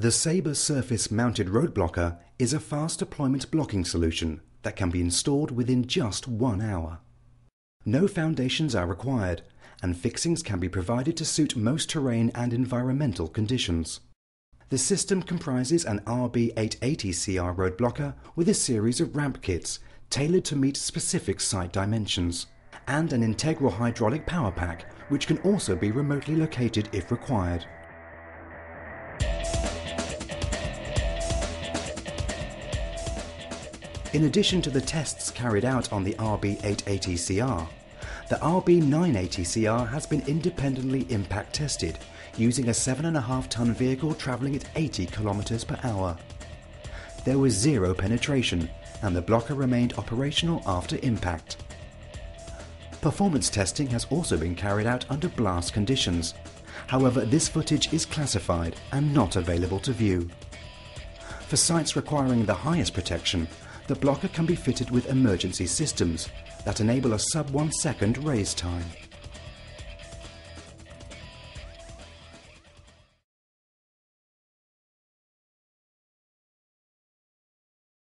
The Sabre Surface Mounted Road Blocker is a fast deployment blocking solution that can be installed within just one hour. No foundations are required and fixings can be provided to suit most terrain and environmental conditions. The system comprises an RB880CR road blocker with a series of ramp kits tailored to meet specific site dimensions and an integral hydraulic power pack which can also be remotely located if required. In addition to the tests carried out on the RB880CR, the RB980CR has been independently impact tested using a 7.5 tonne vehicle travelling at 80 km per hour. There was zero penetration and the blocker remained operational after impact. Performance testing has also been carried out under blast conditions. However, this footage is classified and not available to view. For sites requiring the highest protection, the blocker can be fitted with emergency systems that enable a sub one second raise time.